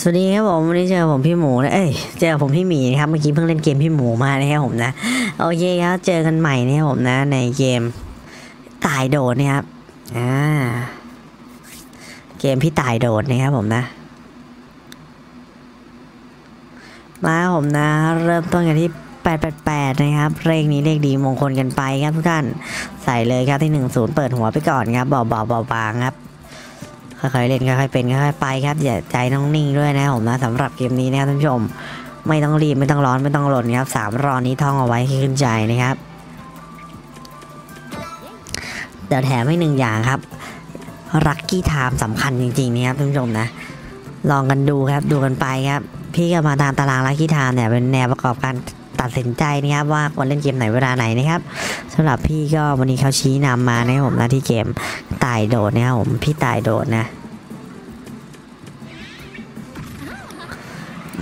สวัสดีครับผมวันนี้เจอผมพี่หมูนะเอ้ยเจอผมพี่หมีนะครับเมื่อกี้เพิ่งเล่นเกมพี่หมูมานะครับผมนะโอเคครับเจอกันใหม่นะครับผมนะในเกมตายโดดนะครับอ่าเกมพี่ตายโดดนะครับผมนะมาครับผมนะ เริ่มต้นกันที่ 888 นะครับเลขนี้เลขดีมงคลกันไปครับทุกท่านใส่เลยครับที่ 10 เปิดหัวไปก่อนครับเบาๆเบาๆครับ ค่อยๆเล่นค่อยๆเป็นค่อยๆไปครับอย่าใจต้องนิ่งด้วยนะผมนะสำหรับเกมนี้นะครับท่านผู้ชม ไม่ต้องรีบไม่ต้องร้อนไม่ต้องหล่นครับสามรอนี้ท่องเอาไว้ให้ขึ้นใจนะครับเดี๋ยวแถมให้หนึ่งอย่างครับ lucky time สำคัญจริงๆนะครับท่านผู้ชมนะลองกันดูครับดูกันไปครับพี่ก็มาตามตาราง lucky time เนี่ยเป็นแนวประกอบการ ตัดสินใจนะครับว่าควรเล่นเกมไหนเวลาไหนนะครับสำหรับพี่ก็วันนี้เขาชี้นำมานะผมนะที่เกมตายโดดนะครับผมพี่ตายโดดนะ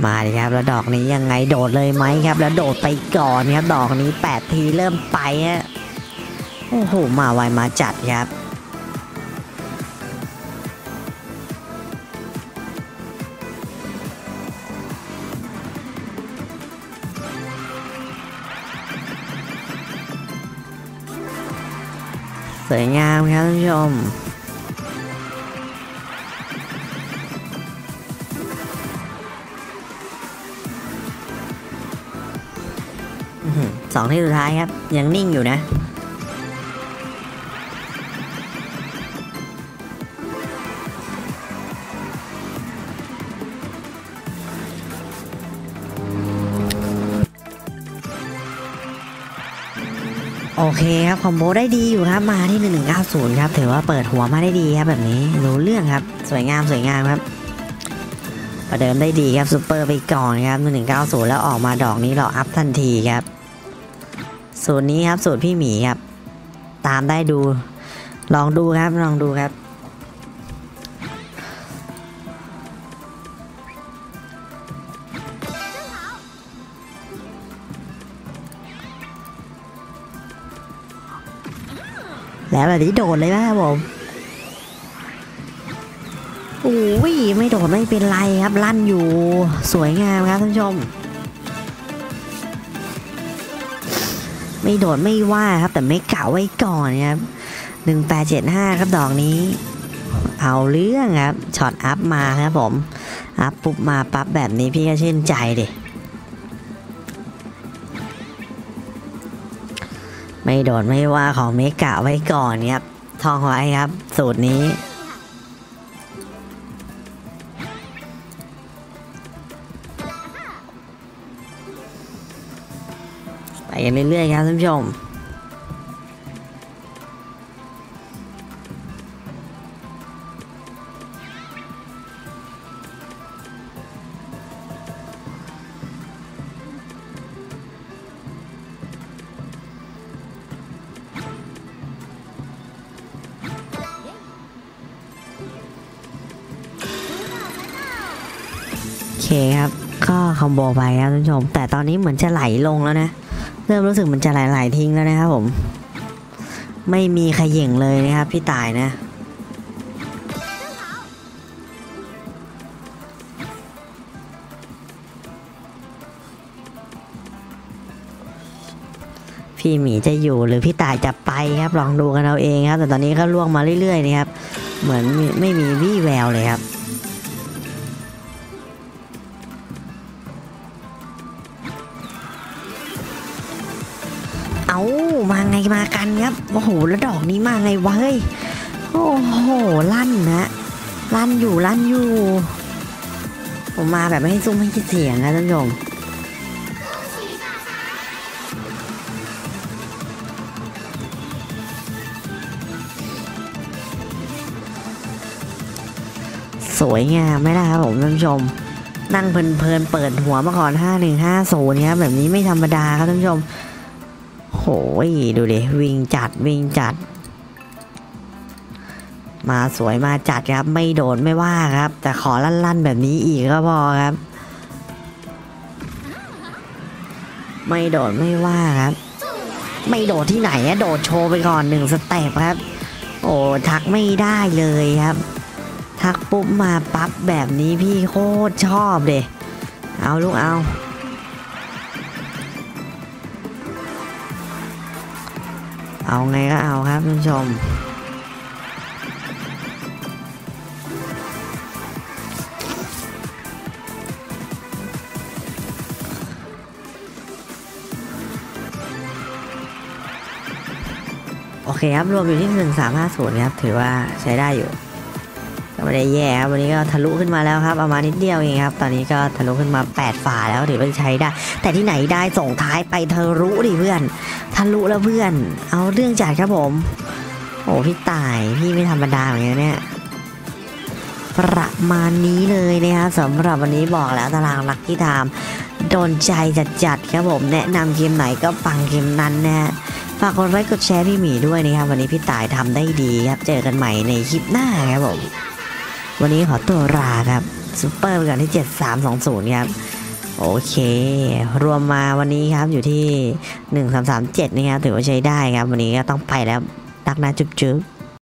มาดิครับแล้วดอกนี้ยังไงโดดเลยไหมครับ แล้วโดดไปก่อนครับดอกนี้แปดทีเริ่มไปฮะโอ้โหมาไวมาจัดครับ วยงามครับท่านผู้ชมสองที่สุดท้ายครับ ยังนิ่งอยู่นะ โอเคครับคอมโบได้ดีอยู่ครับมาที่ 1190 ครับถือว่าเปิดหัวมาได้ดีครับแบบนี้รู้เรื่องครับสวยงามสวยงามครับ ประเดิมได้ดีครับซูเปอร์ไปก่อนครับ 1190 แล้วออกมาดอกนี้เราอัพทันทีครับ สูตรนี้ครับสูตรพี่หมีครับ ตามได้ดู ลองดูครับลองดูครับ แล้วแบบนี้โดดเลยนะครับผมโอ้ยไม่โดดไม่เป็นไรครับลั่นอยู่สวยงามครับท่านผู้ชม ไม่โดดไม่ว่าครับแต่ไม่กล่าวไว้ก่อนครับหนึ่งแปดเจ็ดห้าครับดอกนี้ เอาเรื่องครับช็อตอัพมาครับผมอัพปุ๊บมาปั๊บแบบนี้พี่ก็ชื่นใจดิ ไม่โดดไม่ว่าของเมกะไว้ก่อนครับทองไว้ครับ สูตรนี้ ไปกันเรื่อยๆครับท่านผู้ชม เคครับ ก็คอมโบไปครับท่านผู้ชม แต่ตอนนี้เหมือนจะไหลลงแล้วนะ เริ่มรู้สึกมันจะไหลๆทิ้งแล้วนะครับผม ไม่มีขย่งเลยนะครับ พี่ตายนะพี่หมีจะอยู่หรือพี่ตายจะไปครับลองดูกันเอาเองครับ แต่ตอนนี้ก็ล่วงมาเรื่อยๆนะครับ เหมือนไม่มีวี่แววเลยครับ เอามาไงมากันครับโอ้โหแล้วดอกนี้มาไงวะเฮ้ยโอ้โหลั่นนะลั่นอยู่ลั่นอยู่ ผมมาแบบไม่ให้ซุ่มไม่ให้เสียงนะท่านผู้ชมสวยงามไหมล่ะครับผมท่านผู้ชม นั่งเพลินๆเปิดหัวมาก่อน 5150ครับแบบนี้ไม่ธรรมดาครับท่านผู้ชม โหยดูดิวิ่งจัดวิ่งจัด มาสวยมาจัดครับ ไม่โดดไม่ว่าครับ แต่ขอลั่นๆแบบนี้อีกก็พอครับ ไม่โดดไม่ว่าครับ ไม่โดดที่ไหนอะโดดโชว์ไปก่อนหนึ่งสเต็ปครับ โอ้ทักไม่ได้เลยครับ ทักปุ๊บมาปั๊บแบบนี้พี่โคตรชอบเดยเอาลูกเอา เอาไงก็เอาครับท่านผู้ชม โอเคครับ รวมอยู่ที่ 1350ครับ ถือว่าใช้ได้อยู่ ไม่ได้แย่ครับวันนี้ก็ทะลุขึ้นมาแล้วครับประมาณนิดเดียวเองครับ ตอนนี้ก็ทะลุขึ้นมา 8 ฝาแล้วถือว่าใช้ได้ แต่ที่ไหนได้ส่งท้ายไปทะลุดิเพื่อน ทะลุแล้วเพื่อน เอาเรื่องจัดครับผม โอ้พี่ตายพี่ไม่ธรรมดาเหมือนกันเนี่ยประมาณนี้เลยนะครับสำหรับวันนี้บอกแล้วตารางลักที่ไทม์โดนใจจัดๆครับผม แนะนำเกมไหนก็ปังเกมนั้นนะฮะฝากกดไลค์กดแชร์พี่หมีด้วยนะครับ วันนี้พี่ต่ายทำได้ดีครับ เจอกันใหม่ในคลิปหน้าครับผม วันนี้ขอตัวลาครับซูเปอร์ไปก่อนที่ 7320 ครับ โอเค รวมมาวันนี้ครับอยู่ที่ 1337 นะครับ ถือว่าใช้ได้ครับ วันนี้ก็ต้องไปแล้วรักนะจุ๊บ